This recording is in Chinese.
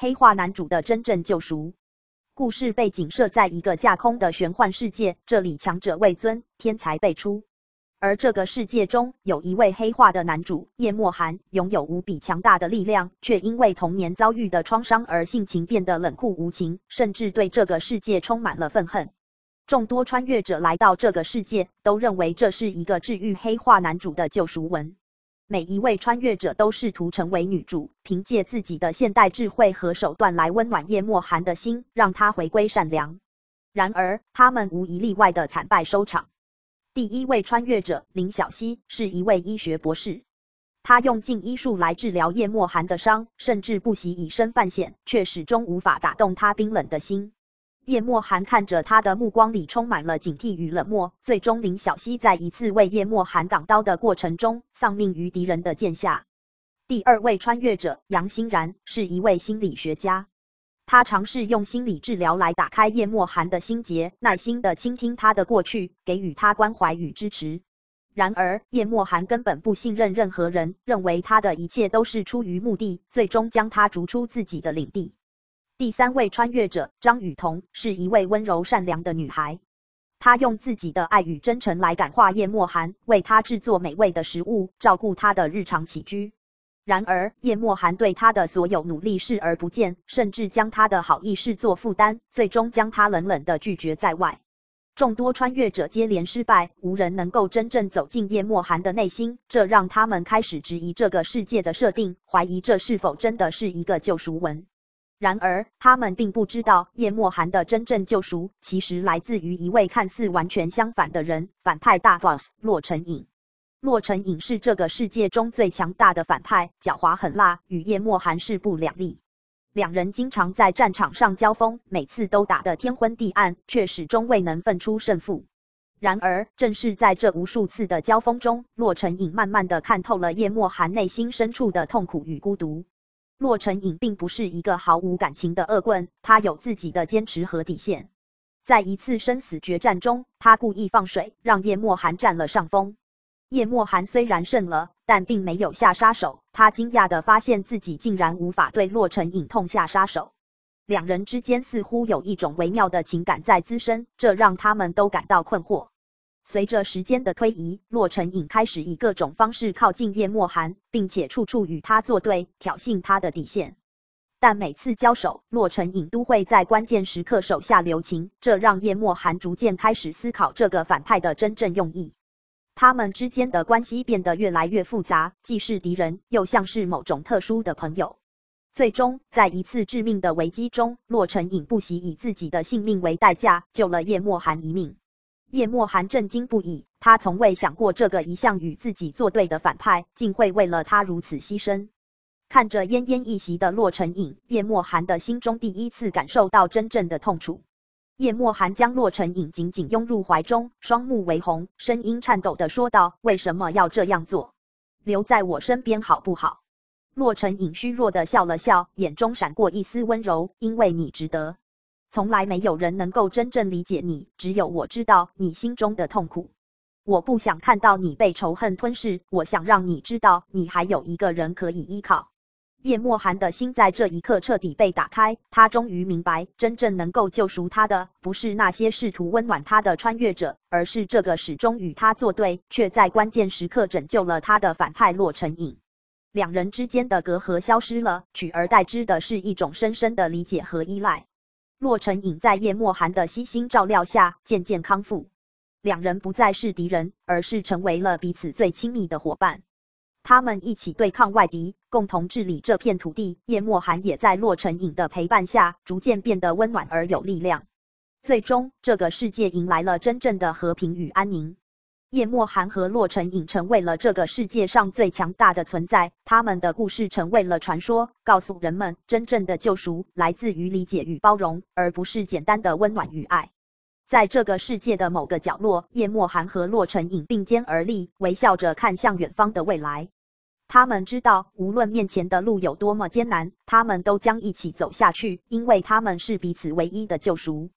黑化男主的真正救赎。故事背景设在一个架空的玄幻世界，这里强者位尊，天才辈出。而这个世界中有一位黑化的男主叶墨寒，拥有无比强大的力量，却因为童年遭遇的创伤而性情变得冷酷无情，甚至对这个世界充满了愤恨。众多穿越者来到这个世界，都认为这是一个治愈黑化男主的救赎文。每一位穿越者都试图成为女主，凭借自己的现代智慧和手段来温暖叶墨寒的心，让他回归善良。然而，他们无一例外的惨败收场。第一位穿越者林小溪是一位医学博士，他用尽医术来治疗叶墨寒的伤，甚至不惜以身犯险，却始终无法打动他冰冷的心。叶墨寒看着他的目光里充满了警惕与冷漠。最终，林小溪在一次为叶墨寒挡刀的过程中丧命于敌人的剑下。第二位穿越者杨欣然是一位心理学家，他尝试用心理治疗来打开叶墨寒的心结，耐心的倾听他的过去，给予他关怀与支持。然而，叶墨寒根本不信任任何人，认为他的一切都是出于目的，最终将他逐出自己的领地。第三位穿越者张雨桐是一位温柔善良的女孩，她用自己的爱与真诚来感化叶墨寒，为他制作美味的食物，照顾他的日常起居。然而，叶墨寒对她的所有努力视而不见，甚至将她的好意视作负担，最终将她冷冷的拒绝在外。众多穿越者接连失败，无人能够真正走进叶墨寒的内心，这让他们开始质疑这个世界的设定，怀疑这是否真的是一个救赎文。然而，他们并不知道叶墨寒的真正救赎其实来自于一位看似完全相反的人——反派大 boss 洛成影。洛成影是这个世界中最强大的反派，狡猾狠辣，与叶墨寒势不两立。两人经常在战场上交锋，每次都打得天昏地暗，却始终未能分出胜负。然而，正是在这无数次的交锋中，洛成影慢慢的看透了叶墨寒内心深处的痛苦与孤独。洛成影并不是一个毫无感情的恶棍，他有自己的坚持和底线。在一次生死决战中，他故意放水，让叶墨寒占了上风。叶墨寒虽然胜了，但并没有下杀手。他惊讶的发现自己竟然无法对洛成影痛下杀手。两人之间似乎有一种微妙的情感在滋生，这让他们都感到困惑。随着时间的推移，洛成影开始以各种方式靠近叶墨寒，并且处处与他作对，挑衅他的底线。但每次交手，洛成影都会在关键时刻手下留情，这让叶墨寒逐渐开始思考这个反派的真正用意。他们之间的关系变得越来越复杂，既是敌人，又像是某种特殊的朋友。最终，在一次致命的危机中，洛成影不惜以自己的性命为代价，救了叶墨寒一命。叶墨寒震惊不已，他从未想过这个一向与自己作对的反派，竟会为了他如此牺牲。看着奄奄一息的洛成影，叶墨寒的心中第一次感受到真正的痛楚。叶墨寒将洛成影紧紧拥入怀中，双目微红，声音颤抖的说道：“为什么要这样做？留在我身边好不好？”洛成影虚弱的笑了笑，眼中闪过一丝温柔：“因为你值得。”从来没有人能够真正理解你，只有我知道你心中的痛苦。我不想看到你被仇恨吞噬，我想让你知道，你还有一个人可以依靠。叶墨寒的心在这一刻彻底被打开，他终于明白，真正能够救赎他的，不是那些试图温暖他的穿越者，而是这个始终与他作对，却在关键时刻拯救了他的反派洛成影。两人之间的隔阂消失了，取而代之的是一种深深的理解和依赖。洛成影在叶墨寒的悉心照料下渐渐康复，两人不再是敌人，而是成为了彼此最亲密的伙伴。他们一起对抗外敌，共同治理这片土地。叶墨寒也在洛成影的陪伴下，逐渐变得温暖而有力量。最终，这个世界迎来了真正的和平与安宁。叶墨寒和洛尘影成为了这个世界上最强大的存在，他们的故事成为了传说，告诉人们真正的救赎来自于理解与包容，而不是简单的温暖与爱。在这个世界的某个角落，叶墨寒和洛尘影并肩而立，微笑着看向远方的未来。他们知道，无论面前的路有多么艰难，他们都将一起走下去，因为他们是彼此唯一的救赎。